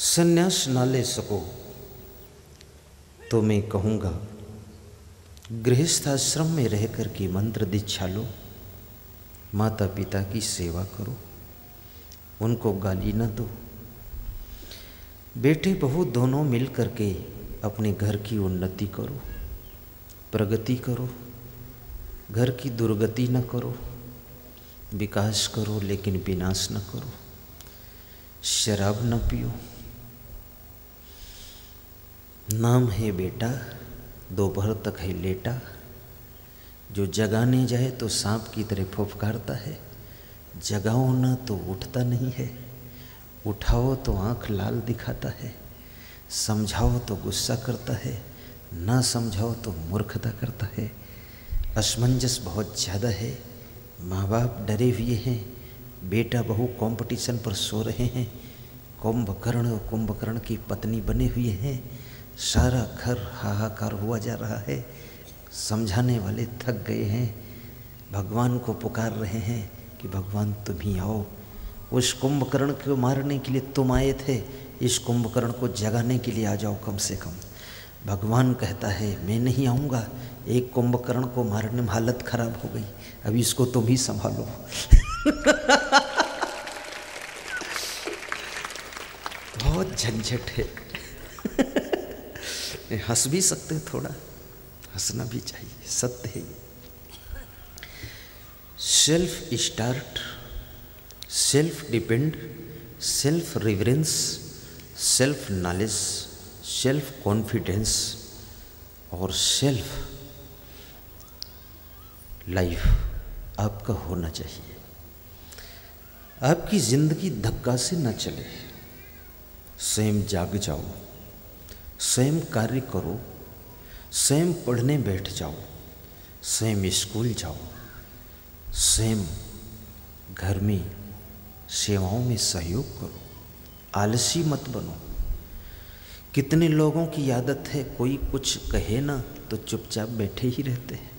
संन्यास ना ले सको तो मैं कहूँगा गृहस्थ आश्रम में रह कर के मंत्र दीक्षा लो माता पिता की सेवा करो, उनको गाली न दो। बेटे बहू दोनों मिल करके अपने घर की उन्नति करो, प्रगति करो, घर की दुर्गति न करो, विकास करो, लेकिन विनाश न करो, शराब न पियो। नाम है बेटा, दोपहर तक है लेटा। जो जगाने जाए तो सांप की तरह फुफकारता है। जगाओ ना तो उठता नहीं है। उठाओ तो आँख लाल दिखाता है। समझाओ तो गुस्सा करता है। ना समझाओ तो मूर्खता करता है। असमंजस बहुत ज़्यादा है। माँ बाप डरे हुए हैं। बेटा बहू कंपटीशन पर सो रहे हैं। कुंभकर्ण और कुंभकर्ण की पत्नी बने हुए हैं। सारा घर हाहाकार हुआ जा रहा है। समझाने वाले थक गए हैं। भगवान को पुकार रहे हैं कि भगवान तुम ही आओ। उस कुंभकर्ण को मारने के लिए तुम आए थे। इस कुंभकर्ण को जगाने के लिए आ जाओ कम से कम। भगवान कहता है, मैं नहीं आऊँगा। एक कुंभकर्ण को मारने में हालत खराब हो गई। अभी इसको तुम ही संभालो। बहुत झंझट है। हंस भी सकते थोड़ा। हंसना भी चाहिए, सत्य है self start self depend self reverence self knowledge self confidence और सेल्फ लाइफ आपका होना चाहिए। आपकी ज़िंदगी धक्का से न चले। स्वयं जाग जाओ। स्वयं कार्य करो, स्वयं पढ़ने बैठ जाओ, स्वयं स्कूल जाओ, स्वयं घर में सेवाओं में सहयोग करो, आलसी मत बनो। कितने लोगों की आदत है, कोई कुछ कहे ना तो चुपचाप बैठे ही रहते हैं।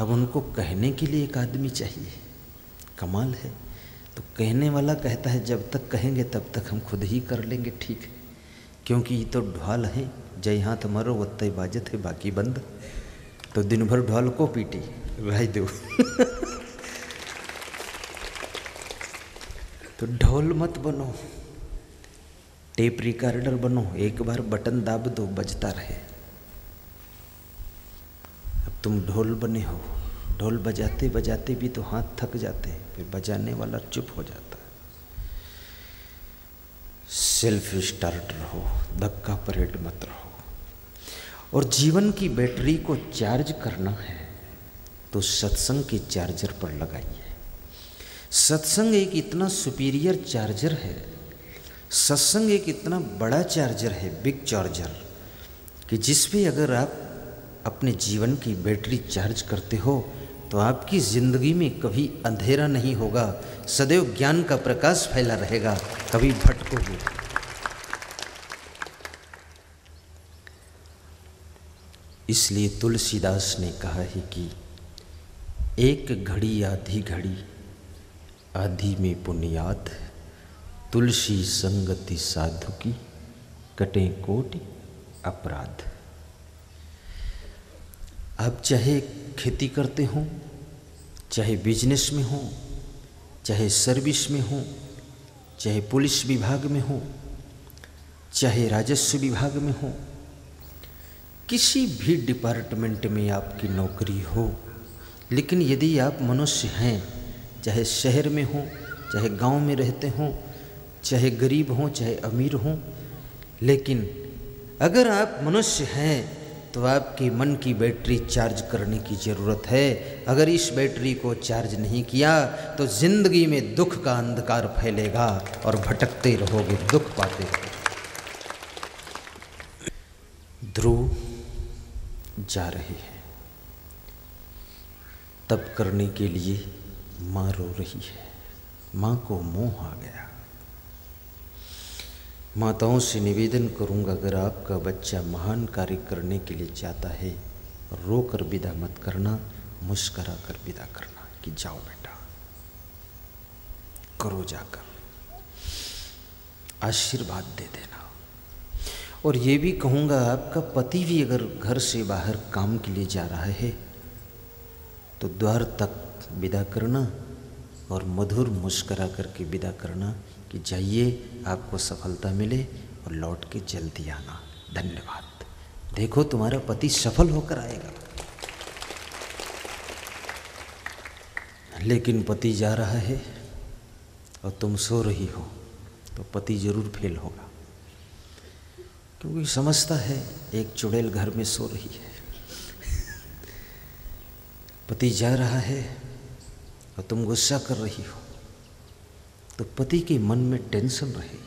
अब उनको कहने के लिए एक आदमी चाहिए, कमाल है। तो कहने वाला कहता है, जब तक कहेंगे तब तक हम खुद ही कर लेंगे, ठीक है। क्योंकि ये तो ढाल है। जय हाथ मरो, वत्ते बाजत है, बाकी बंद। तो दिन भर ढाल को पीटी। भाई दो। तो ढोल मत बनो। टेप रिकॉर्डर बनो। एक बार बटन दाब दो, बजता रहे। अब तुम ढोल बने हो। ढोल बजाते बजाते भी तो हाथ थक जाते हैं। फिर बजाने वाला चुप हो जाता है। सेल्फ स्टार्ट रहो, धक्का परेड मत रहो। और जीवन की बैटरी को चार्ज करना है तो सत्संग के चार्जर पर लगाइए। सत्संग एक इतना सुपीरियर चार्जर है, सत्संग एक इतना बड़ा चार्जर है बिग चार्जर कि जिस पे अगर आप अपने जीवन की बैटरी चार्ज करते हो तो आपकी ज़िंदगी में कभी अंधेरा नहीं होगा, सदैव ज्ञान का प्रकाश फैला रहेगा, कभी भटकोगे। इसलिए तुलसीदास ने कहा है कि एक घड़ी, आधी घड़ी, आधी में पुण्यात तुलसी संगति साधु की कटे कोटि अपराध। आप चाहे खेती करते हो चाहे बिज़नेस में हो, चाहे सर्विस में हो, चाहे पुलिस विभाग में हो, चाहे राजस्व विभाग में हो, किसी भी डिपार्टमेंट में आपकी नौकरी हो, लेकिन यदि आप मनुष्य हैं, चाहे शहर में हो, चाहे गाँव में रहते हों, चाहे गरीब हों, चाहे अमीर हों, लेकिन अगर आप मनुष्य हैं तो आपके मन की बैटरी चार्ज करने की ज़रूरत है। अगर इस बैटरी को चार्ज नहीं किया तो ज़िंदगी में दुख का अंधकार फैलेगा और भटकते रहोगे, दुख पाते रहोगे। ध्रुव जा रहे हैं। तब करने के लिए माँ रो रही है। माँ को मोह आ गया। माताओं से निवेदन करूँगा, अगर आपका बच्चा महान कार्य करने के लिए चाहता है रो कर विदा मत करना मुस्करा कर विदा करना कि जाओ बेटा, करो जाकर, आशीर्वाद दे देना। और ये भी कहूँगा, आपका पति भी अगर घर से बाहर काम के लिए जा रहा है तो द्वार तक विदा करना और मधुर मुस्करा करके विदा करना कि जाइए, आपको सफलता मिले और लौट के जल्दी आना। धन्यवाद। देखो, तुम्हारा पति सफल होकर आएगा। लेकिन पति जा रहा है और तुम सो रही हो तो पति ज़रूर फेल होगा। क्योंकि समझता है, एक चुड़ैल घर में सो रही है। पति जा रहा है और तुम गुस्सा कर रही हो। तो पति के मन में टेंशन रहेगी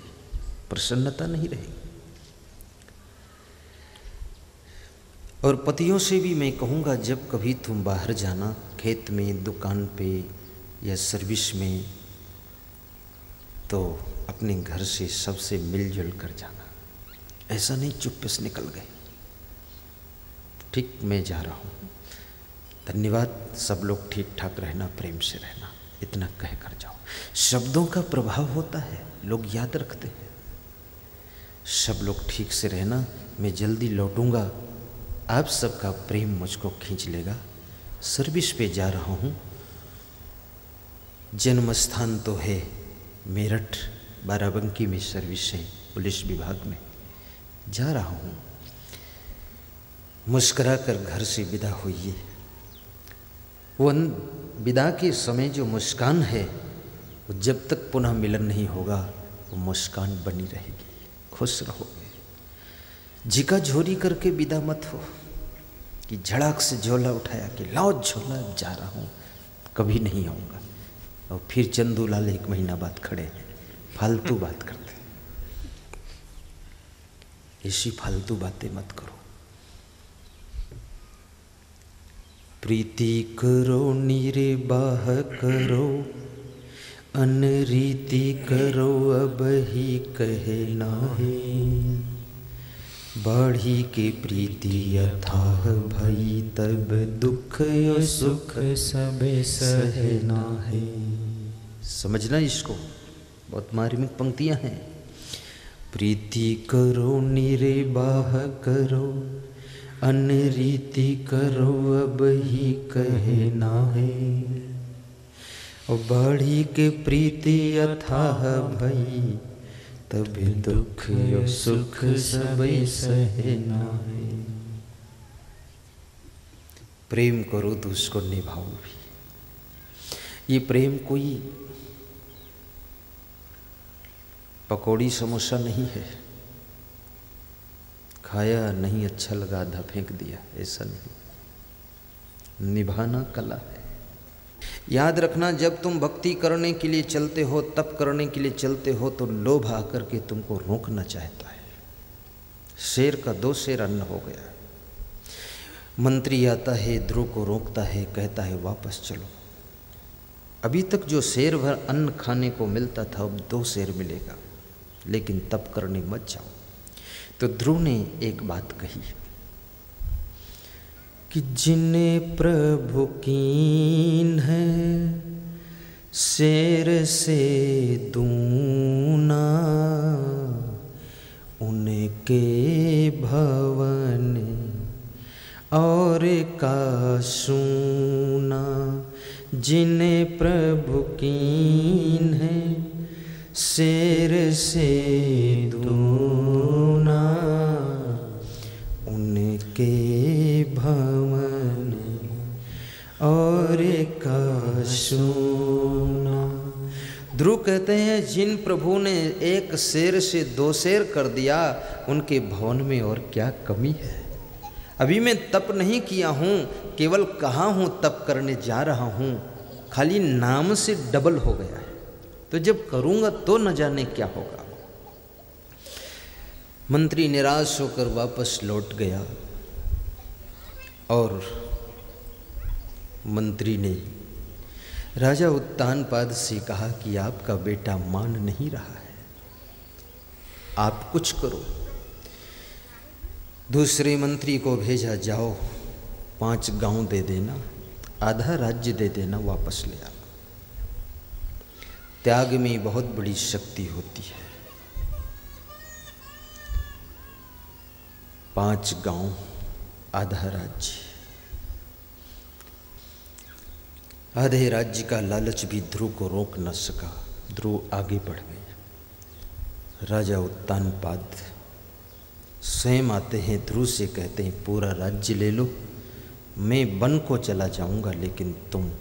प्रसन्नता नहीं रहेगी और पतियों से भी मैं कहूँगा, जब कभी तुम बाहर जाना, खेत में, दुकान पे या सर्विस में तो अपने घर से सबसे मिलजुल कर जाना। ऐसा नहीं चुप्पे से निकल गए। ठीक, मैं जा रहा हूँ। धन्यवाद, सब लोग ठीक ठाक रहना, प्रेम से रहना। इतना कह कर जाओ। शब्दों का प्रभाव होता है, लोग याद रखते हैं। सब लोग ठीक से रहना, मैं जल्दी लौटूँगा। आप सबका प्रेम मुझको खींच लेगा। सर्विस पे जा रहा हूँ। जन्म स्थान तो है मेरठ, बाराबंकी में सर्विस है पुलिस विभाग में। जा रहा हूँ। मुस्करा कर घर से विदा हुई वो विदा के समय जो मुस्कान है, वो जब तक पुनः मिलन नहीं होगा, वो मुस्कान बनी रहेगी। खुश रहोगे। झिका झोरी करके विदा मत हो। कि झड़ाक से झोला उठाया कि लाओ झोला जा रहा हूँ। कभी नहीं आऊँगा। और फिर चंदू लाल एक महीना बाद खड़े हैं। फालतू बात करते ऐसी फालतू बातें मत करो। प्रीति करो बाह करो अनरीति करो अब ही कहना है बाढ़ी के प्रीति अथाह भई, तब दुख सुख सब सहना है समझना इसको, बहुत मार्मिक पंक्तियाँ हैं। प्रीति करो बाह करो अनरीति करो, अब ही कहना है बाढ़ी के प्रीति अथाह भई, तभी दुख यो सुख सब सहना है प्रेम करो तो उसको निभाओ भी। ये प्रेम कोई पकौड़ी समोसा नहीं है। खाया, नहीं अच्छा लगा, आधा फेंक दिया, ऐसा नहीं। निभाना कला है। याद रखना, जब तुम भक्ति करने के लिए चलते हो, तप करने के लिए चलते हो तो लोभ आकर के तुमको रोकना चाहता है। शेर का दो शेर अन्न हो गया। मंत्री आता है ध्रुव को रोकता है, कहता है, वापस चलो। अभी तक जो शेर भर अन्न खाने को मिलता था, अब दो शेर मिलेगा। लेकिन तप करने मत जाओ। तो ध्रुव ने एक बात कही कि जिन्हें प्रभु कीन है, शेर से दूना, उनके भवन और का सुना, जिन्हें प्रभु कीन है, शेर से सोना। ध्रुव कहते हैं, जिन प्रभु ने एक शेर से दो शेर कर दिया, उनके भवन में और क्या कमी है? अभी मैं तप नहीं किया हूँ, केवल कहा हूँ तप करने जा रहा हूँ? खाली नाम से डबल हो गया है। तो जब करूँगा तो न जाने क्या होगा। मंत्री निराश होकर वापस लौट गया और मंत्री ने राजा उत्तान पद से कहा कि आपका बेटा मान नहीं रहा है। आप कुछ करो। दूसरे मंत्री को भेजा जाओ। पाँच गाँव दे देना, आधा राज्य दे देना, वापस ले आ त्याग में बहुत बड़ी शक्ति होती है। पाँच गाँव, आधा राज्य। आधे राज्य का लालच भी ध्रुव को रोक न सका। ध्रुव आगे बढ़ गए। राजा उत्तान पाद स्वयं आते हैं, ध्रुव से कहते हैं, पूरा राज्य ले लो। मैं वन को चला जाऊँगा, लेकिन तुम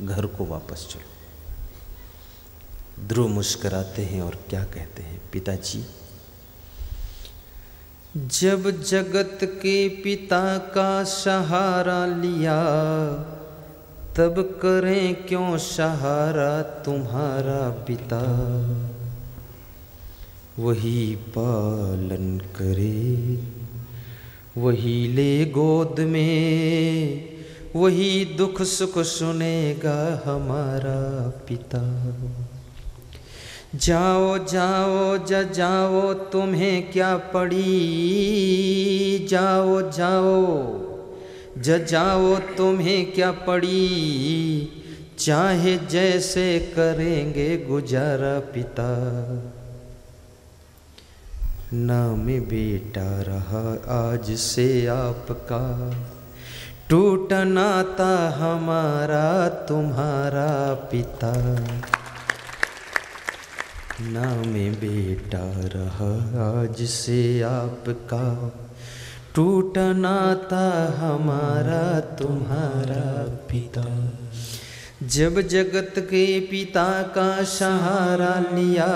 घर को वापस चलो। ध्रुव मुस्कराते हैं और क्या कहते हैं, पिताजी, जब जगत के पिता का सहारा लिया तब करें क्यों सहारा तुम्हारा पिता? वही पालन करे, वही ले गोद में, वही दुख सुख सुनेगा हमारा पिता। जाओ जाओ, ज जाओ, तुम्हें क्या पड़ी? जाओ जाओ। ज जाओ तुम्हें क्या पड़ी? चाहे जैसे करेंगे गुजारा पिता। नाम बेटा रहा आज से आपका। टूट नाता हमारा, तुम्हारा पिता। नाम बेटा रहा आज से आपका। टूट नाता हमारा तुम्हारा पिता। जब जगत के पिता का सहारा लिया,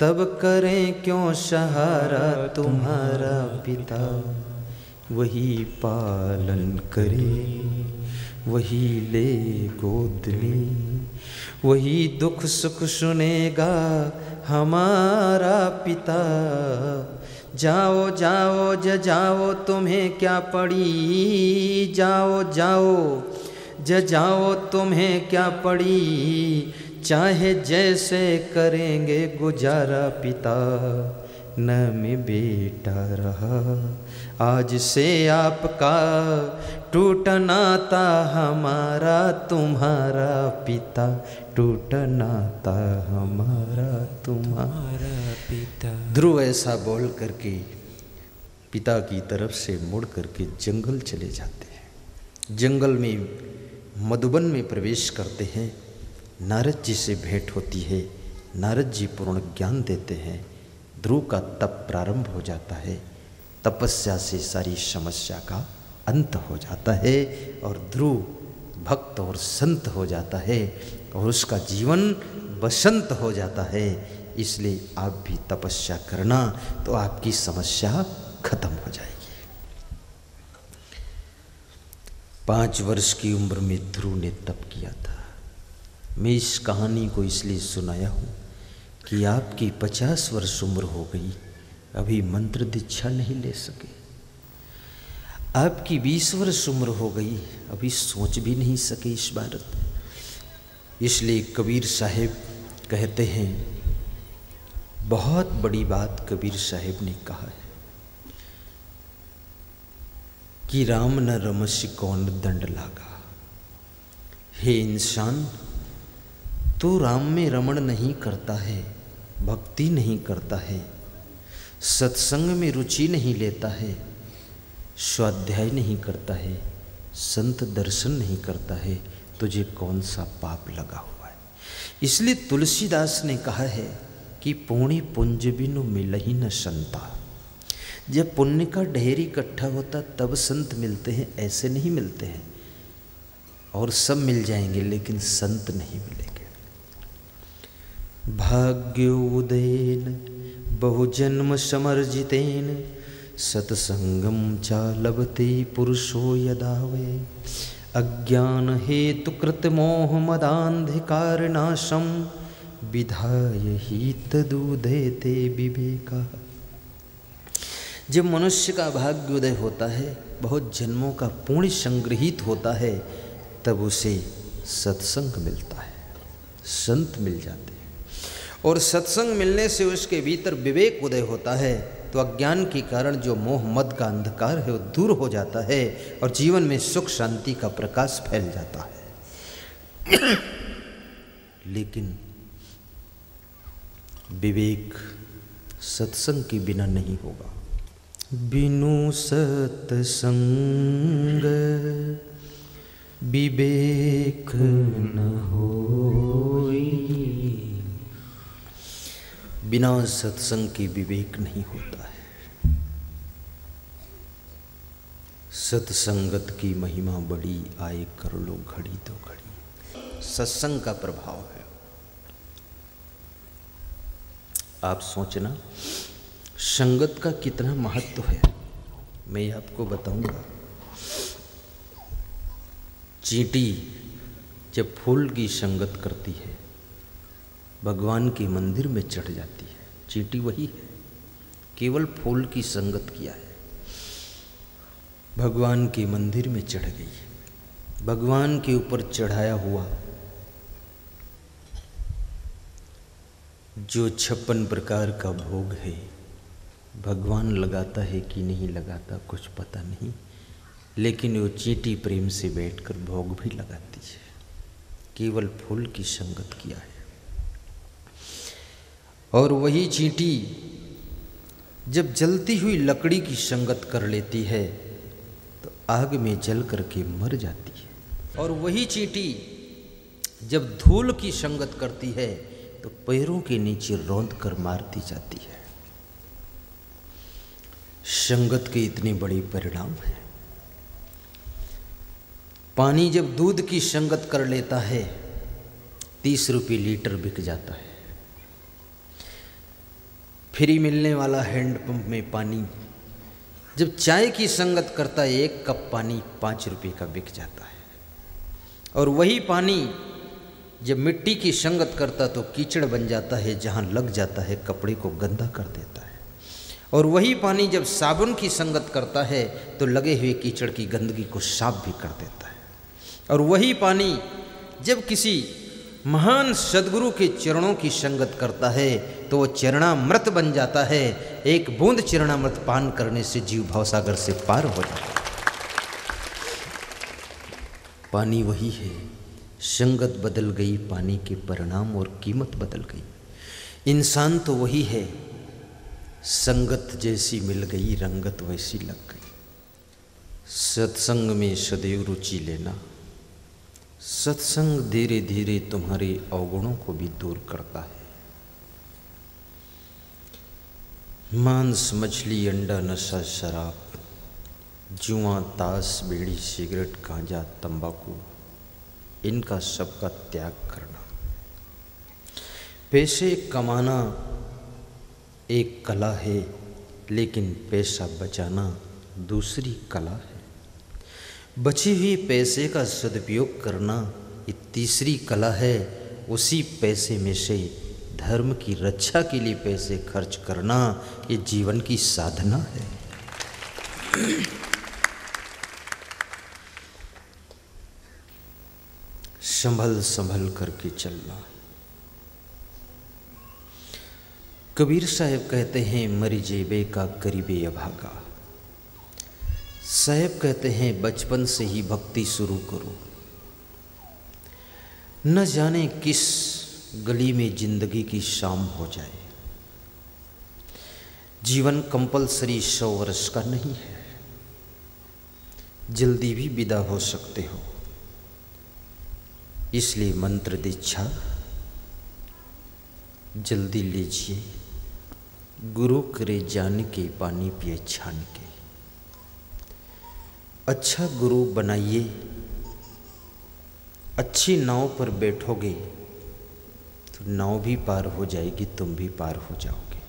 तब करें क्यों सहारा तुम्हारा पिता? वही पालन करे, वही ले गोद में वही दुख सुख सुनेगा हमारा पिता। जाओ जाओ, ज जाओ, तुम्हें क्या पड़ी? जाओ जाओ, ज जाओ, तुम्हें क्या पड़ी? चाहे जैसे करेंगे गुजारा पिता। न में बेटा रहा। आज से आपका टूट नाता हमारा, तुम्हारा पिता टूट नाता हमारा, तुम्हारा पिता। ध्रुव ऐसा बोल करके पिता की तरफ़ से मुड़ करके जंगल चले जाते हैं। जंगल में मधुबन में प्रवेश करते हैं। नारद जी से भेंट होती है। नारद जी पूर्ण ज्ञान देते हैं। ध्रुव का तप प्रारंभ हो जाता है। तपस्या से सारी समस्या का अंत हो जाता है और ध्रुव भक्त और संत हो जाता है और उसका जीवन बसंत हो जाता है। इसलिए आप भी तपस्या करना तो आपकी समस्या खत्म हो जाएगी। पाँच वर्ष की उम्र में ध्रुव ने तप किया था। मैं इस कहानी को इसलिए सुनाया हूँ कि आपकी पचास वर्ष उम्र हो गई, अभी मंत्र दीक्षा नहीं ले सके। आपकी बीस वर्ष उम्र हो गई, अभी सोच भी नहीं सके इस भारत इसलिए कबीर साहेब कहते हैं, बहुत बड़ी बात कबीर साहेब ने कहा है कि राम न रमस कौन दंड लागा। हे इंसान तो राम में रमण नहीं करता है भक्ति नहीं करता है, सत्संग में रुचि नहीं लेता है, स्वाध्याय नहीं करता है, संत दर्शन नहीं करता है, तुझे कौन सा पाप लगा हुआ है? इसलिए तुलसीदास ने कहा है कि पुण्य पुंज बिनु मिल ही न संता। जब पुण्य का ढेर इकट्ठा होता, तब संत मिलते हैं, ऐसे नहीं मिलते हैं। और सब मिल जाएँगे, लेकिन संत नहीं मिलेंगे। भाग्योदयेन बहुजन्म समर्जितेन सत्संगम चा लभते पुरुषो यदा वे अज्ञान हेतु कृत मोह मदांधिकारनाशम विधाय ही तदुदयते विवेका। जब मनुष्य का भाग्योदय होता है, बहुत जन्मों का पुण्य संग्रहित होता है, तब उसे सत्संग मिलता है, संत मिल जाते और सत्संग मिलने से उसके भीतर विवेक उदय होता है। तो अज्ञान के कारण जो मोह, मद का अंधकार है, वो दूर हो जाता है और जीवन में सुख, शांति का प्रकाश फैल जाता है। लेकिन विवेक सत्संग के बिना नहीं होगा। बिनु सतसंग विवेक न हो बिना सत्संग के विवेक नहीं होता है। सत्संगत की महिमा बड़ी, आए कर लो घड़ी तो घड़ी। सत्संग का प्रभाव है। आप सोचना, संगत का कितना महत्व है। मैं आपको बताऊँगा। चींटी जब फूल की संगत करती है भगवान के मंदिर में चढ़ जाती है। चींटी वही है। केवल फूल की संगत किया है। भगवान के मंदिर में चढ़ गई है। भगवान के ऊपर चढ़ाया हुआ जो छप्पन प्रकार का भोग है, भगवान लगाता है कि नहीं लगाता कुछ पता नहीं, लेकिन वो चींटी प्रेम से बैठकर भोग भी लगाती है। केवल फूल की संगत किया है। और वही चींटी जब जलती हुई लकड़ी की संगत कर लेती है तो आग में जल करके मर जाती है। और वही चींटी जब धूल की संगत करती है तो पैरों के नीचे रौंद कर मारती जाती है। संगत के इतने बड़े परिणाम हैं। पानी जब दूध की संगत कर लेता है, तीस रुपये लीटर बिक जाता है। फ्री मिलने वाला हैंडपम्प में पानी। जब चाय की संगत करता है, एक कप पानी पाँच रुपये का बिक जाता है। और वही पानी जब मिट्टी की संगत करता तो कीचड़ बन जाता है, जहाँ लग जाता है, कपड़े को गंदा कर देता है। और वही पानी जब साबुन की संगत करता है तो लगे हुए कीचड़ की गंदगी को साफ़ भी कर देता है। और वही पानी जब किसी महान सदगुरु के चरणों की संगत करता है तो वो चरणामृत बन जाता है। एक बूंद चरणामृत पान करने से जीव भावसागर से पार हो जाता है। पानी वही है। संगत बदल गई, पानी के परिणाम और कीमत बदल गई। इंसान तो वही है। संगत जैसी मिल गई, रंगत वैसी लग गई। सत्संग में सदैव रुचि लेना। सत्संग धीरे धीरे तुम्हारे अवगुणों को भी दूर करता है। मांस, मछली, अंडा, नशा, शराब, जुआ, ताश, बीड़ी, सिगरेट, गांजा, तंबाकू, इनका सबका त्याग करना। पैसे कमाना एक कला है, लेकिन पैसा बचाना दूसरी कला है। बची हुई पैसे का सदुपयोग करना ये तीसरी कला है। उसी पैसे में से धर्म की रक्षा के लिए पैसे खर्च करना ये जीवन की साधना है। संभल संभल करके चलना। कबीर साहब कहते हैं, मरी जेबे का करीबे अभागा। साहब कहते हैं, बचपन से ही भक्ति शुरू करो। न जाने किस गली में ज़िंदगी की शाम हो जाए। जीवन कंपलसरी सौ वर्ष का नहीं है। जल्दी भी विदा हो सकते हो। इसलिए मंत्र दीक्षा, जल्दी लीजिए। गुरु करे जान के, पानी पिए छान के। अच्छा गुरु बनाइए। अच्छी नाव पर बैठोगे तो नाव भी पार हो जाएगी, तुम भी पार हो जाओगे।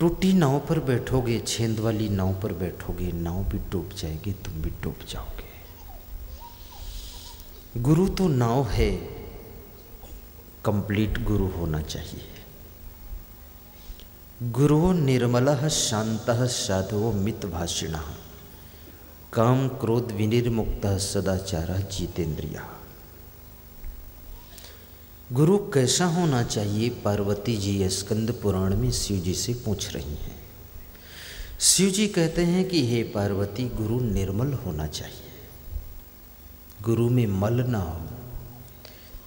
टूटी नाव पर बैठोगे छेंद वाली नाव पर बैठोगे, नाव भी डूब जाएगी, तुम भी डूब जाओगे। गुरु तो नाव है, कंप्लीट गुरु होना चाहिए। गुरु निर्मल शांत साधु मितभाषिण। काम क्रोध विनिर्मुक्त सदाचार जितेंद्रिया। गुरु कैसा होना चाहिए? पार्वती जी स्कंद पुराण में शिव जी से पूछ रही हैं। शिव जी कहते हैं कि हे पार्वती, गुरु निर्मल होना चाहिए। गुरु में मल ना हो।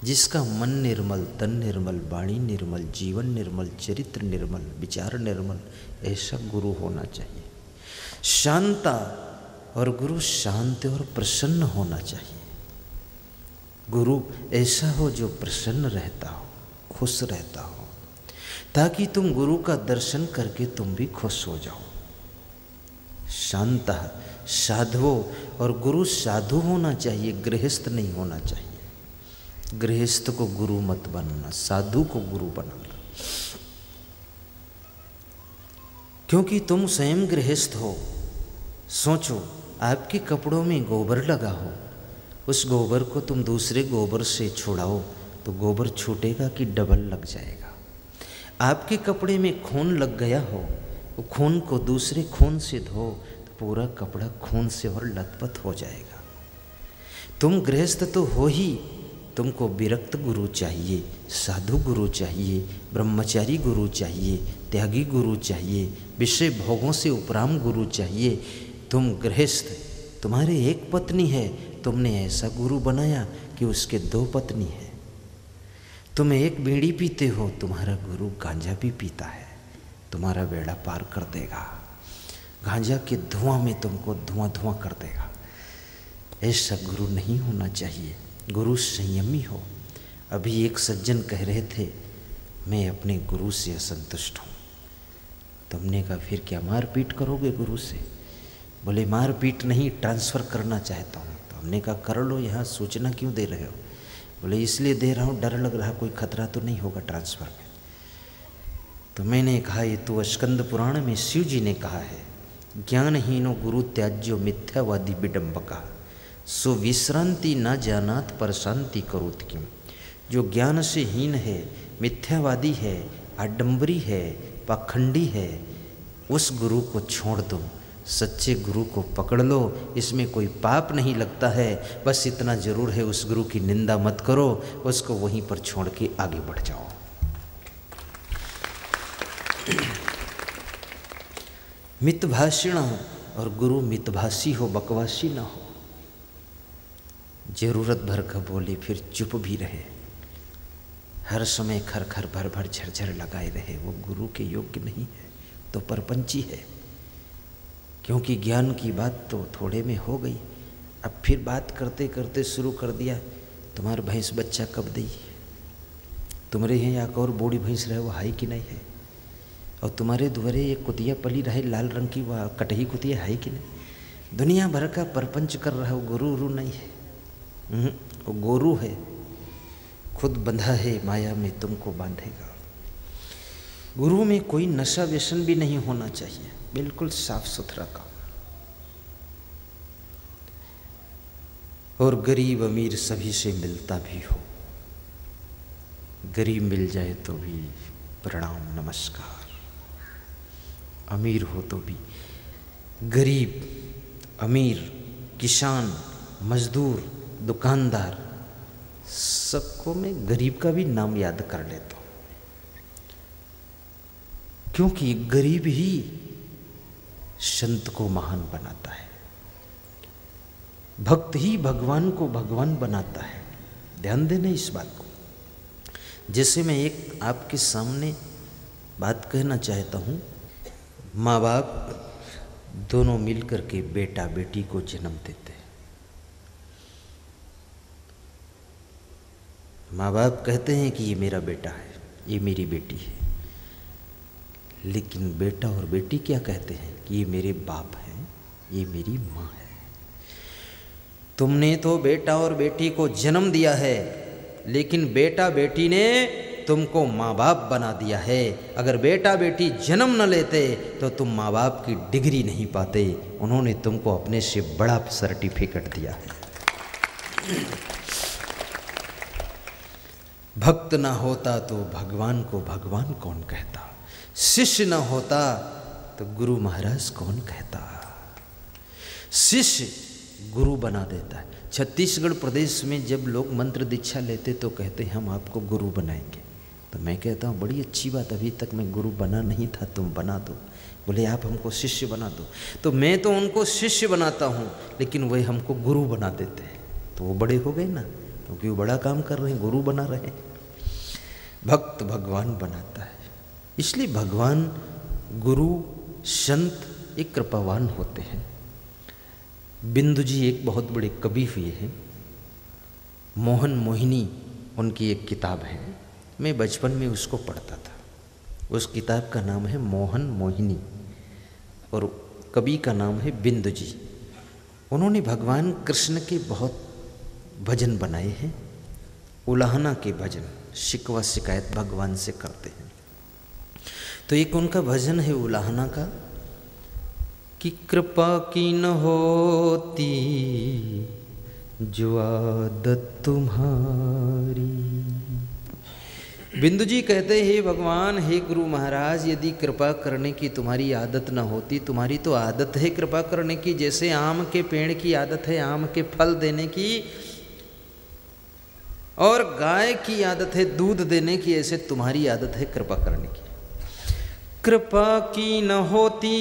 जिसका मन निर्मल, तन निर्मल, वाणी निर्मल, जीवन निर्मल, चरित्र निर्मल, विचार निर्मल, ऐसा गुरु होना चाहिए। शांता और गुरु शांत और प्रसन्न होना चाहिए। गुरु ऐसा हो जो प्रसन्न रहता हो, खुश रहता हो, ताकि तुम गुरु का दर्शन करके तुम भी खुश हो जाओ। शांत साधुओं और गुरु साधु होना चाहिए, गृहस्थ नहीं होना चाहिए। गृहस्थ को गुरु मत बनना, साधु को गुरु बनाना। क्योंकि तुम स्वयं गृहस्थ हो, सोचो आपके कपड़ों में गोबर लगा हो, उस गोबर को तुम दूसरे गोबर से छुड़ाओ तो गोबर छूटेगा कि डबल लग जाएगा। आपके कपड़े में खून लग गया हो वो खून को दूसरे खून से धो तो पूरा कपड़ा खून से और लथपथ हो जाएगा। तुम गृहस्थ तो हो ही, तुमको विरक्त गुरु चाहिए, साधु गुरु चाहिए, ब्रह्मचारी गुरु चाहिए, त्यागी गुरु चाहिए, विषय भोगों से उपराम गुरु चाहिए तुम गृहस्थ, तुम्हारे एक पत्नी है, तुमने ऐसा गुरु बनाया कि उसके दो पत्नी है। तुम एक बीड़ी पीते हो, तुम्हारा गुरु गांजा भी पीता है, तुम्हारा बेड़ा पार कर देगा। गांजा के धुआँ में तुमको धुआँ धुआँ कर देगा। ऐसा गुरु नहीं होना चाहिए, गुरु संयमी हो। अभी एक सज्जन कह रहे थे, मैं अपने गुरु से असंतुष्ट हूँ। तुमने कहा, फिर क्या मारपीट करोगे गुरु से? बोले, मारपीट नहीं, ट्रांसफ़र करना चाहता हूँ। तो हमने कहा, कर लो, यहाँ सूचना क्यों दे रहे हो? बोले, इसलिए दे रहा हूँ, डर लग रहा कोई खतरा तो नहीं होगा ट्रांसफ़र में। तो मैंने कहा, ये तो स्कंद पुराण में शिव जी ने कहा है, ज्ञानहीनो गुरु त्याज्यो मिथ्यावादी विडम्बका सो विश्रांति न जानात पर शांति करोत क्यों जो ज्ञान से हीन है, मिथ्यावादी है आडम्बरी है, पाखंडी है, उस गुरु को छोड़ दो। सच्चे गुरु को पकड़ लो, इसमें कोई पाप नहीं लगता है, बस इतना ज़रूर है उस गुरु की निंदा मत करो, उसको वहीं पर छोड़ के आगे बढ़ जाओ। मितभाषी ना हो और गुरु मितभाषी हो, बकवासी ना हो। ज़रूरत भर का बोले फिर चुप भी रहे। हर समय खर खर भर भर झरझर लगाए रहे, वो गुरु के योग्य नहीं है तो परपंची है। क्योंकि ज्ञान की बात तो थोड़े में हो गई। अब फिर बात करते करते शुरू कर दिया, तुम्हारे भैंस बच्चा कब दी तुम्हारे यहाँ या और बूढ़ी भैंस रहे, वो हाई कि नहीं है? और तुम्हारे द्वारे एक कुतिया पली रहे, लाल रंग की वह कटही कुतिया है कि नहीं? दुनिया भर का परपंच कर रहा है गुरु उरु नहीं है। वो गोरू है। खुद बंधा है, माया में तुमको बांधेगा। गुरु में कोई नशा व्यसन भी नहीं होना चाहिए। बिल्कुल साफ़ सुथरा काम। और गरीब अमीर सभी से मिलता भी हो। गरीब मिल जाए तो भी प्रणाम, नमस्कार। अमीर हो तो भी। गरीब, अमीर, किसान, मजदूर, दुकानदार, सबको मैं गरीब का भी नाम याद कर लेता हूँ। क्योंकि गरीब ही संत को महान बनाता है। भक्त ही भगवान को भगवान बनाता है। ध्यान देना इस बात को। जैसे मैं एक आपके सामने बात कहना चाहता हूँ। माँ बाप दोनों मिलकर के बेटा बेटी को जन्म देते हैं। माँ बाप कहते हैं कि ये मेरा बेटा है, ये मेरी बेटी है। लेकिन बेटा और बेटी क्या कहते हैं कि ये मेरे बाप हैं, ये मेरी माँ है। तुमने तो बेटा और बेटी को जन्म दिया है, लेकिन बेटा बेटी ने तुमको माँ बाप बना दिया है। अगर बेटा बेटी जन्म न लेते तो तुम माँ बाप की डिग्री नहीं पाते। उन्होंने तुमको अपने से बड़ा सर्टिफिकेट दिया है। भक्त ना होता तो भगवान को भगवान कौन कहता? शिष्य न होता तो गुरु महाराज कौन कहता? शिष्य गुरु बना देता है। छत्तीसगढ़ प्रदेश में जब लोग मंत्र दीक्षा लेते तो कहते, हम आपको गुरु बनाएँगे। तो मैं कहता हूँ, बड़ी अच्छी बात, अभी तक मैं गुरु बना नहीं था, तुम बना दो। बोले, आप हमको शिष्य बना दो। तो मैं तो उनको शिष्य बनाता हूँ, लेकिन वे हमको गुरु बना देते हैं। तो वो बड़े हो गए ना, क्योंकि वो बड़ा काम कर रहे हैं, गुरु बना रहे हैं। भक्त भगवान बनाता है। इसलिए भगवान गुरु, संत एक कृपावान होते हैं। बिंदु जी एक बहुत बड़े कवि हुए हैं। मोहन मोहिनी उनकी एक किताब है। मैं बचपन में उसको पढ़ता था। उस किताब का नाम है मोहन मोहिनी और कवि का नाम है बिंदु जी। उन्होंने भगवान कृष्ण के बहुत भजन बनाए हैं। उलाहना के भजन, शिकवा शिकायत भगवान से करते हैं। तो एक उनका भजन है उलाहना का? कि कृपा की न होती जो आदत तुम्हारी। बिंदु जी कहते हे भगवान, हे गुरु महाराज, यदि कृपा करने की तुम्हारी आदत न होती, तुम्हारी तो आदत है कृपा करने की। जैसे आम के पेड़ की आदत है, आम के फल देने की, और गाय की आदत है, दूध देने की, ऐसे तुम्हारी आदत है कृपा करने की। कृपा की न होती,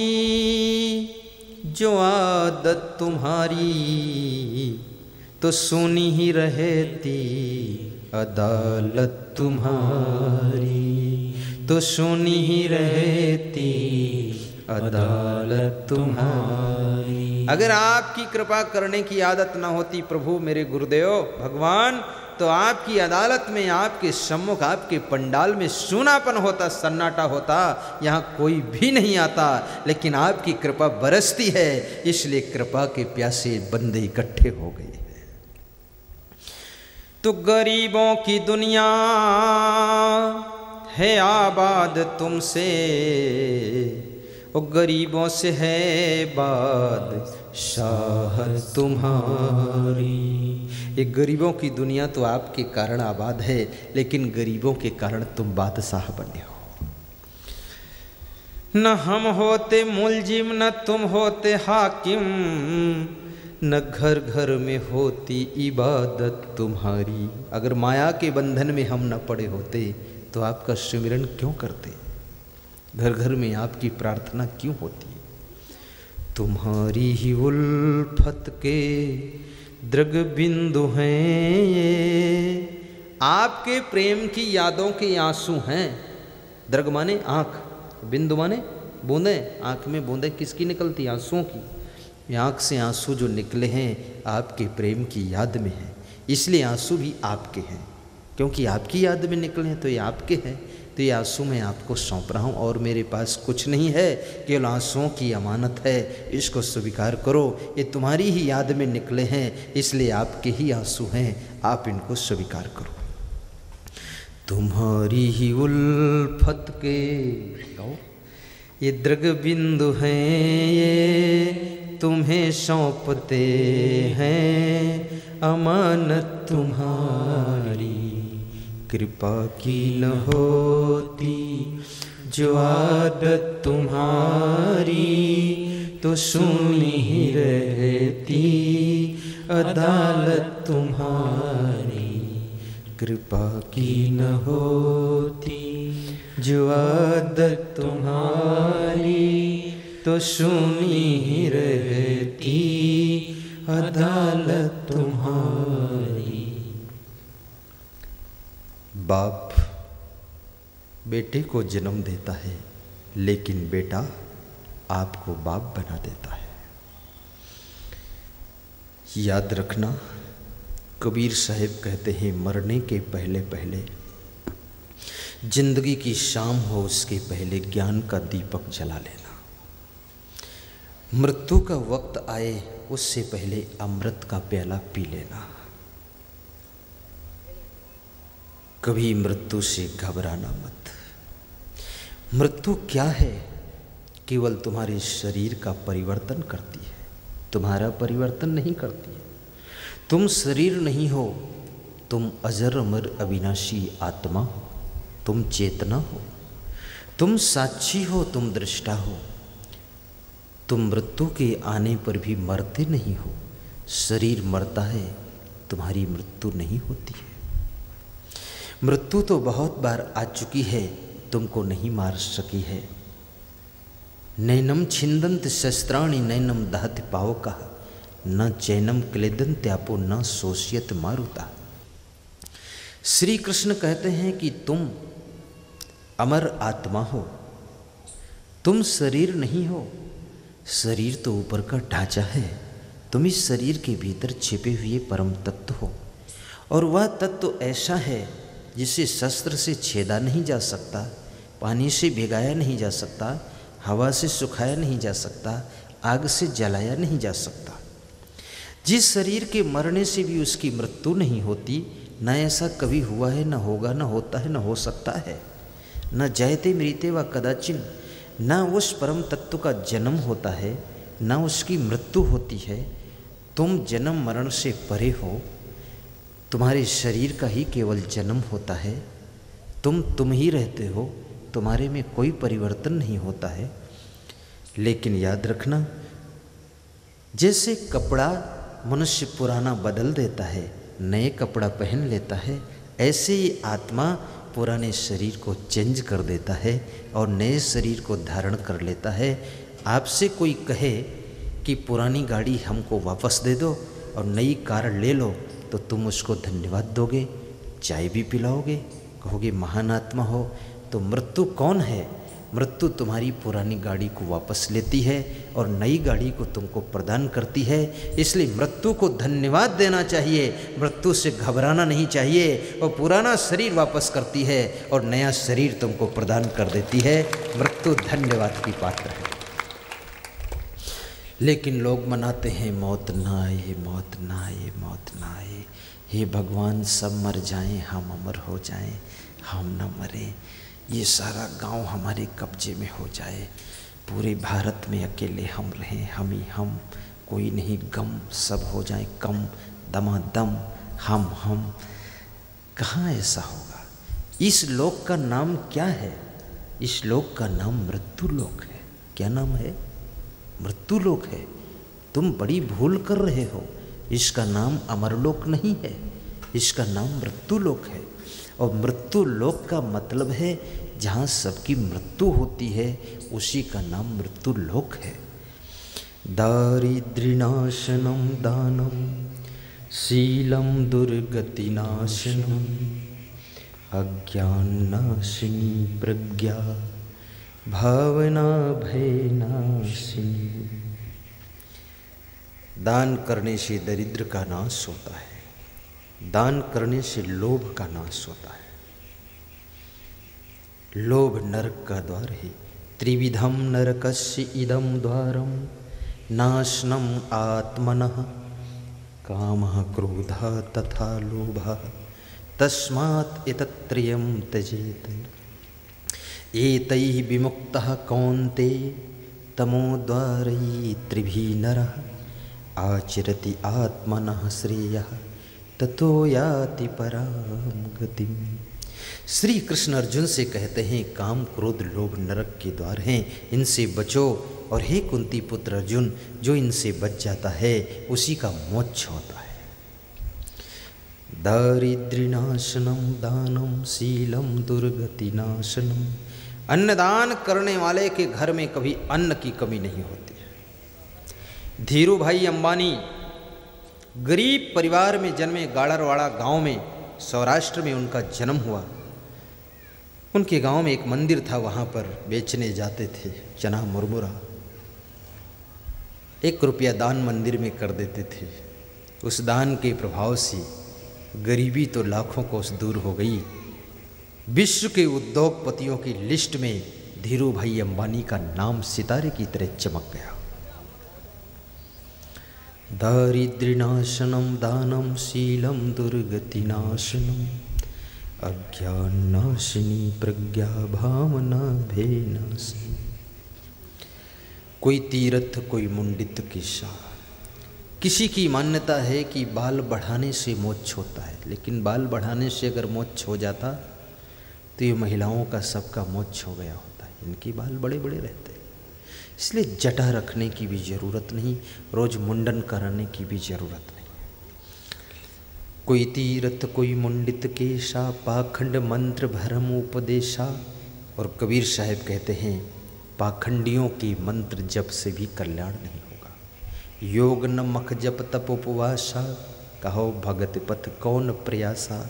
जो आदत तुम्हारी तो सुनी ही रहती अदालत तुम्हारी। तो सुनी ही रहती अदालत तुम्हारी। अगर आपकी कृपा करने की आदत ना होती, प्रभु मेरे गुरुदेव, भगवान तो आपकी अदालत में, आपके सम्मुख, आपके पंडाल में सुनापन होता, सन्नाटा होता, यहाँ कोई भी नहीं आता। लेकिन आपकी कृपा बरसती है, इसलिए कृपा के प्यासे बंदे इकट्ठे हो गए हैं। तो गरीबों की दुनिया है आबाद तुमसे वो गरीबों से है बाद शाह तुम्हारी। ये गरीबों की दुनिया तो आपके कारण आबाद है, लेकिन गरीबों के कारण तुम बादशाह बने हो। न हम होते मुलजिम, न तुम होते हाकिम, न घर घर में होती इबादत तुम्हारी। अगर माया के बंधन में हम न पड़े होते तो आपका सुमिरन क्यों करते? घर घर में आपकी प्रार्थना क्यों होती? तुम्हारी ही उल्फत के द्रग बिंदु हैं ये। आपके प्रेम की यादों के आँसू हैं। द्रग माने आँख, बिंदु माने बूंदे। आँख में बूंदे किसकी निकलती? आंसुओं की। आँख से आँसू जो निकले हैं, आपके प्रेम की याद में हैं। इसलिए आँसू भी आपके हैं। क्योंकि आपकी याद में निकले हैं तो ये आपके हैं। तो ये आँसू मैं आपको सौंप रहा हूँ और मेरे पास कुछ नहीं है, केवल आंसुओं की अमानत है। इसको स्वीकार करो, ये तुम्हारी ही याद में निकले हैं, इसलिए आपके ही आँसू हैं, आप इनको स्वीकार करो। तुम्हारी ही उल्फत के ये दृग बिंदु हैं, ये तुम्हें सौंपते हैं, अमानत तुम्हारी कृपा की न होती। जो आदत तुम्हारी तो सुनी ही रहती। अदालत तुम्हारी, कृपा की न होती। जो आदत तुम्हारी तो सुनी ही रहती। अदालत तुम्हारी। बाप बेटे को जन्म देता है, लेकिन बेटा आपको बाप बना देता है। याद रखना, कबीर साहेब कहते हैं, मरने के पहले पहले, ज़िंदगी की शाम हो, उसके पहले ज्ञान का दीपक जला लेना। मृत्यु का वक्त आए, उससे पहले अमृत का प्याला पी लेना। कभी मृत्यु से घबराना मत। मृत्यु क्या है? केवल तुम्हारे शरीर का परिवर्तन करती है। तुम्हारा परिवर्तन नहीं करती है। तुम शरीर नहीं हो, तुम अजर अमर अविनाशी आत्मा हो, तुम चेतना हो। तुम साक्षी हो, तुम दृष्टा हो। तुम मृत्यु के आने पर भी मरते नहीं हो। शरीर मरता है, तुम्हारी मृत्यु नहीं होती है। मृत्यु तो बहुत बार आ चुकी है, तुमको नहीं मार सकी है। नैनम छिंदंत शस्त्राणी नैनम दहत पाव का न चैनम क्लेदन त्यापो न सोशियत मारुता। श्री कृष्ण कहते हैं कि तुम अमर आत्मा हो, तुम शरीर नहीं हो, शरीर तो ऊपर का ढांचा है, तुम इस शरीर के भीतर छिपे हुए परम तत्व हो। और वह तत्व ऐसा है जिसे शस्त्र से छेदा नहीं जा सकता, पानी से भिगाया नहीं जा सकता, हवा से सुखाया नहीं जा सकता, आग से जलाया नहीं जा सकता। जिस शरीर के मरने से भी उसकी मृत्यु नहीं होती, न ऐसा कभी हुआ है, न होगा, न होता है, न हो सकता है। न जयते मृत्य व कदाचिन, न उस परम तत्व का जन्म होता है, न उसकी मृत्यु होती है। तुम जन्म मरण से परे हो तुम्हारे शरीर का ही केवल जन्म होता है। तुम तुम ही रहते हो, तुम्हारे में कोई परिवर्तन नहीं होता है। लेकिन याद रखना, जैसे कपड़ा मनुष्य पुराना बदल देता है, नए कपड़ा पहन लेता है, ऐसे ही आत्मा पुराने शरीर को चेंज कर देता है और नए शरीर को धारण कर लेता है। आपसे कोई कहे कि, पुरानी गाड़ी हमको वापस दे दो और नई कार ले लो तो तुम उसको धन्यवाद दोगे, चाय भी पिलाओगे, कहोगे, महान आत्मा हो तो मृत्यु कौन है? मृत्यु तुम्हारी पुरानी गाड़ी को वापस लेती है और नई गाड़ी को तुमको प्रदान करती है। इसलिए मृत्यु को धन्यवाद देना चाहिए। मृत्यु से घबराना नहीं चाहिए और पुराना शरीर वापस करती है और नया शरीर तुमको प्रदान कर देती है। मृत्यु धन्यवाद की पात्र है। लेकिन लोग मनाते हैं, मौत ना आए, मौत ना आए, मौत ना आए। हे भगवान, सब मर जाएँ, हम अमर हो जाएँ, हम न मरें। ये सारा गाँव हमारे कब्जे में हो जाए। पूरे भारत में अकेले हम रहें, हम ही हम। कोई नहीं, गम सब हो जाए, कम, दमादम, हम हम। कहाँ ऐसा होगा? इस लोक का नाम क्या है? इस लोक का नाम मृत्यु लोक है। क्या नाम है? मृत्यु लोक है। तुम बड़ी भूल कर रहे हो। इसका नाम अमरलोक नहीं है। इसका नाम मृत्यु लोक है। और मृत्यु लोक का मतलब है, जहाँ सबकी मृत्यु होती है, उसी का नाम मृत्यु लोक है। दारिद्र्यनाशनम दानम, शीलम दुर्गतिनाशनम अज्ञानाशिनी प्रज्ञा। भावना भयनाशिनी दान करने से दरिद्र का नाश होता है। दान करने से लोभ का नाश होता है। लोभ नरक का द्वार है। त्रिविधम नरकस्य इदम द्वारम नाशनम आत्मन। काम क्रोध तथा लोभ। तस्मात् एतत्त्रयं त्यजेत। एतैः विमुक्तः कौन्ते तमोद्वारै त्रिभिः नरः आचरति आत्मनः श्रेयः, ततो याति परां गतिम्। श्री कृष्ण अर्जुन से कहते हैं, काम क्रोध लोभ नरक के द्वार हैं, इनसे बचो। और हे कुंती पुत्र अर्जुन, जो इनसे बच जाता है, उसी का मोक्ष होता है। दारिद्र्यनाशनम दानम, शीलम, दुर्गति नाशनम अन्नदान करने वाले के घर में कभी अन्न की कमी नहीं होती। धीरू भाई अंबानी, गरीब परिवार में जन्मे गाड़रवाड़ा गाँव में, सौराष्ट्र में उनका जन्म हुआ। उनके गाँव में एक मंदिर था, वहाँ पर बेचने जाते थे चना मुरमुरा। एक रुपया दान मंदिर में कर देते थे। उस दान के प्रभाव से गरीबी तो लाखों को दूर हो गई। विश्व के उद्योगपतियों की लिस्ट में धीरू भाई अंबानी का नाम सितारे की तरह चमक गया। दारिद्र्यनाशनम, दानम, शीलम, दुर्गतिनाशनम अज्ञानाशिनी प्रज्ञा भावना भेनाशिनी कोई तीर्थ, कोई मुंडित किस्सा। किसी की मान्यता है कि बाल बढ़ाने से मोक्ष होता है, लेकिन बाल बढ़ाने से अगर मोक्ष हो जाता तो ये महिलाओं का सबका मोक्ष हो गया होता है। इनके बाल बड़े बड़े रहते हैं। इसलिए जटा रखने की भी ज़रूरत नहीं, रोज़ मुंडन कराने की भी ज़रूरत नहीं। कोई तीरथ, कोई मुंडित केशा, पाखंड मंत्र भरम उपदेशा, और कबीर साहब कहते हैं, पाखंडियों के मंत्र जप से भी कल्याण नहीं होगा। योग न मख जप तप उपवासा, कहो भगत पथ कौन प्रयासा।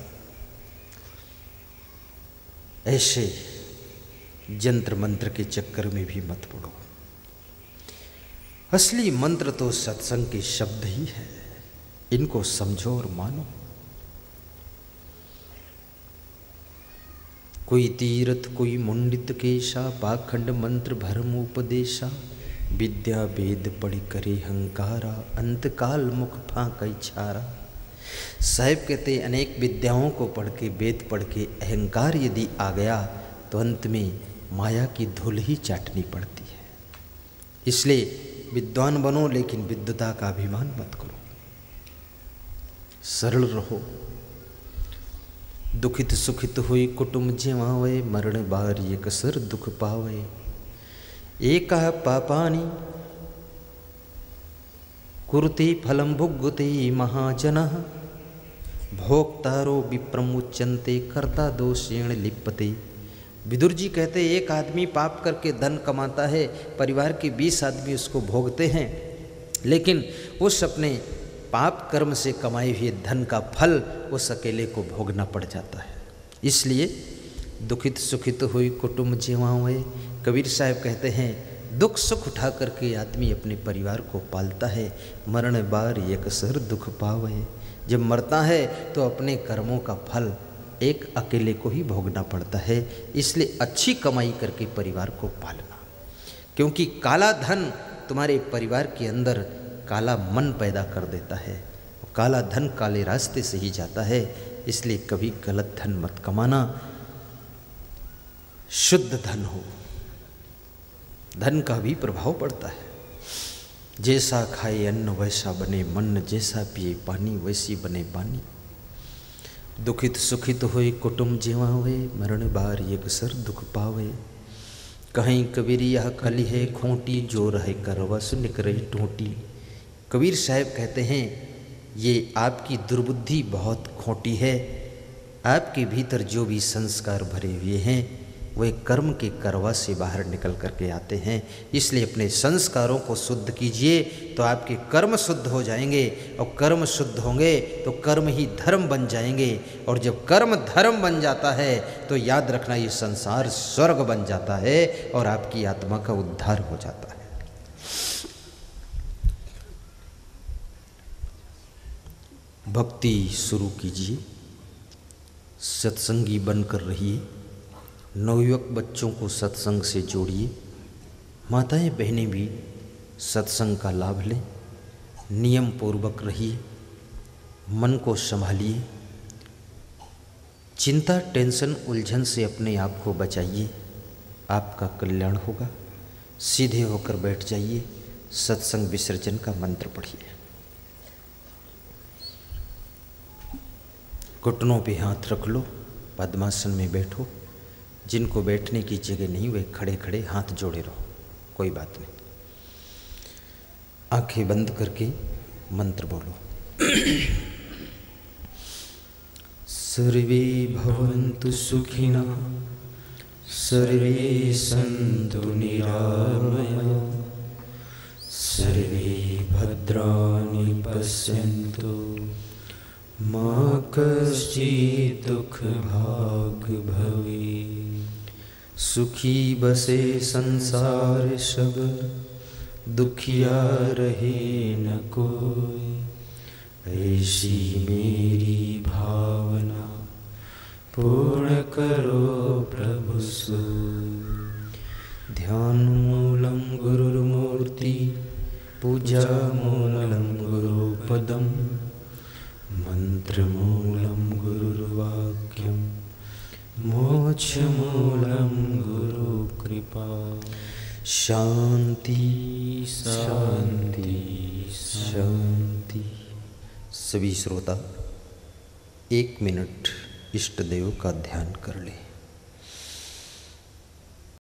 ऐसे जंत्र मंत्र के चक्कर में भी मत पड़ो। असली मंत्र तो सत्संग के शब्द ही है। इनको समझो और मानो। कोई तीर्थ, कोई मुंडित केशा, पाखंड मंत्र भरम उपदेशा, विद्या वेद पढ़ करे हंकारा, अंतकाल मुख फाक छारा। साहेब कहते अनेक विद्याओं को पढ़ के वेद पढ़ के अहंकार यदि आ गया तो अंत में माया की धूल ही चाटनी पड़ती है। इसलिए विद्वान बनो, लेकिन विद्वता का अभिमान मत करो। सरल रहो। दुखित सुखित हुई कुटुंब जेवावे, मरण बार ये कसर दुख पावे। एक पापानी, कुरुते फलम भुगते महाजन। भोक्तारो विप्रमुचंते कर्ता दोषेण लिपते विदुर जी कहते, एक आदमी पाप करके धन कमाता है, परिवार के बीस आदमी उसको भोगते हैं। लेकिन उस अपने पाप कर्म से कमाए हुए धन का फल उस अकेले को भोगना पड़ जाता है। इसलिए दुखित सुखित हुई कुटुंब जीवाए कबीर साहब कहते हैं, दुख सुख उठा करके आदमी अपने परिवार को पालता है। मरण बार एक सर दुख पावे। जब मरता है तो अपने कर्मों का फल एक अकेले को ही भोगना पड़ता है, इसलिए अच्छी कमाई करके परिवार को पालना। क्योंकि काला धन तुम्हारे परिवार के अंदर काला मन पैदा कर देता है काला धन काले रास्ते से ही जाता है, इसलिए कभी गलत धन मत कमाना। शुद्ध धन हो, धन का भी प्रभाव पड़ता है। जैसा खाए अन्न, वैसा बने मन, जैसा पिए पानी, वैसी बने बानी। दुखित सुखित होए, कुटुंब जीवा हुए, मरण बार एक सर दुख पावे। कहीं कबीर यह कली है, खोटी जो रहे करवा सुन करे टूटी। कबीर साहब कहते हैं, ये आपकी दुर्बुद्धि बहुत खोटी है। आपके भीतर जो भी संस्कार भरे हुए हैं वे कर्म के करवा से बाहर निकल करके आते हैं। इसलिए अपने संस्कारों को शुद्ध कीजिए तो आपके कर्म शुद्ध हो जाएँगे। और कर्म शुद्ध होंगे तो कर्म ही धर्म बन जाएँगे। और जब कर्म धर्म बन जाता है तो याद रखना ये संसार स्वर्ग बन जाता है और आपकी आत्मा का उद्धार हो जाता है। भक्ति शुरू कीजिए, सत्संगी बनकर रहिए। नवयुवक बच्चों को सत्संग से जोड़िए। माताएँ बहनें भी सत्संग का लाभ लें। नियम पूर्वक रहिए। मन को संभालिए। चिंता, टेंशन, उलझन से अपने आप को बचाइए। आपका कल्याण होगा। सीधे होकर बैठ जाइए। सत्संग विसर्जन का मंत्र पढ़िए। घुटनों पे हाथ रख लो। पद्मासन में बैठो। जिनको बैठने की जगह नहीं वे खड़े खड़े हाथ जोड़े रहो। कोई बात नहीं। आँखें बंद करके मंत्र बोलो। सर्वे भवन्तु सुखिना सर्वे सन्तु निरामया सर्वे भद्राणि पश्यन्तु। माँ कश्चित् दुख भाग भवे सुखी बसे संसार सब, दुखिया रहे न कोई। ऐसी मेरी भावना पूर्ण करो प्रभु ध्यान मूलम गुरुमूर्ति पूजा मूलम गुरुपदम मंत्रमूलं गुरुर्वाक्यम् मोक्षमूलं गुरुकृपा शांति शांति शांति। सभी श्रोता एक मिनट इष्टदेव का ध्यान कर लें।